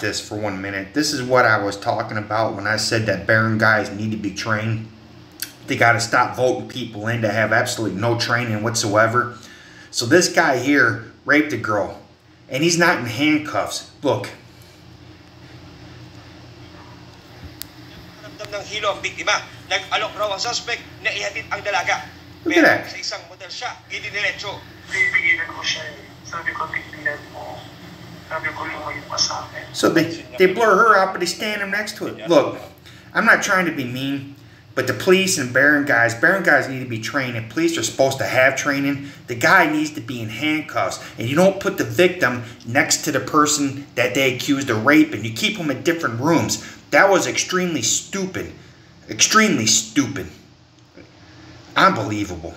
this for one minute. This is what I was talking about when I said that barangay need to be trained. They got to stop voting people in to have absolutely no training whatsoever. So this guy here raped a girl, and he's not in handcuffs. Look. ng hilo ang biktima. Nag-alok raw ang suspect na ihatid ang dalaga. Look Pero at that. sa isang motel siya, gidiniretso. Pipigilan ko siya So they, they blur her out, but they stand him next to it. Look, I'm not trying to be mean, but the police and barangay, Barron guys need to be trained, and police are supposed to have training. The guy needs to be in handcuffs, and you don't put the victim next to the person that they accused of raping. You keep them in different rooms. That was extremely stupid. Extremely stupid. Unbelievable.